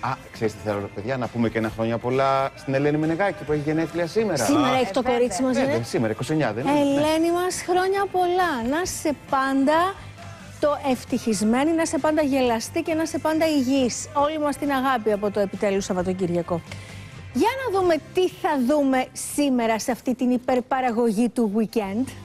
Α, ξέρεις τι θέλω, παιδιά, να πούμε και ένα χρόνια πολλά στην Ελένη Μενεγάκη που έχει γενέθλια σήμερα. Σήμερα έχει το ε, κορίτσι μας, ε, ναι. σήμερα, 29 δεν είναι; Ναι. Ελένη μας, χρόνια πολλά. Να είσαι πάντα το ευτυχισμένη, να είσαι πάντα γελαστή και να είσαι πάντα υγιής. Όλοι μας την αγάπη από το επιτέλους Σαββατοκύριακο. Για να δούμε τι θα δούμε σήμερα σε αυτή την υπερπαραγωγή του weekend.